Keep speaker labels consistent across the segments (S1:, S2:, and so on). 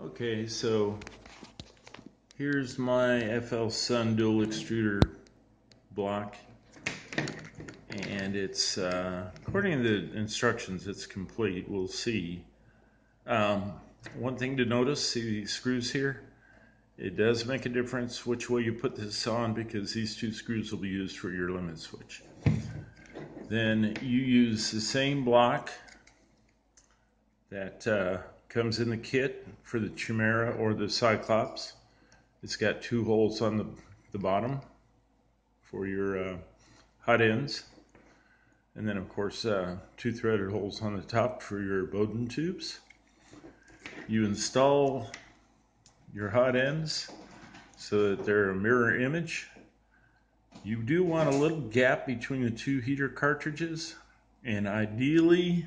S1: Okay, so here's my FL Sun dual extruder block and it's uh, according to the instructions it's complete. We'll see. Um, one thing to notice see these screws here? It does make a difference which way you put this on because these two screws will be used for your limit switch. Then you use the same block that uh, comes in the kit for the Chimera or the Cyclops. It's got two holes on the, the bottom for your uh, hot ends. And then of course uh, two threaded holes on the top for your Bowden tubes. You install your hot ends so that they're a mirror image. You do want a little gap between the two heater cartridges and ideally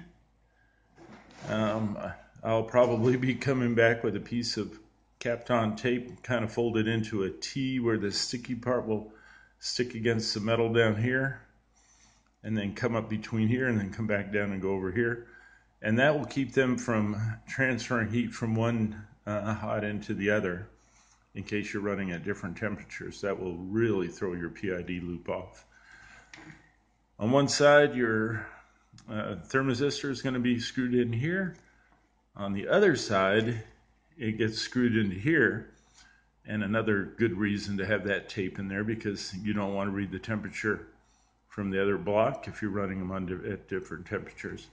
S1: um, I'll probably be coming back with a piece of Kapton tape kind of folded into a T where the sticky part will stick against the metal down here and then come up between here and then come back down and go over here. And that will keep them from transferring heat from one uh, hot end to the other in case you're running at different temperatures. That will really throw your PID loop off. On one side, your uh, thermistor is going to be screwed in here. On the other side, it gets screwed into here. And another good reason to have that tape in there because you don't want to read the temperature from the other block if you're running them under, at different temperatures.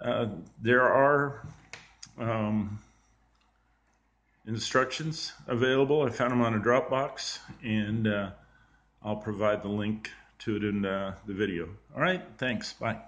S1: Uh, there are um, instructions available. I found them on a Dropbox and uh, I'll provide the link to it in uh, the video. All right, thanks. Bye.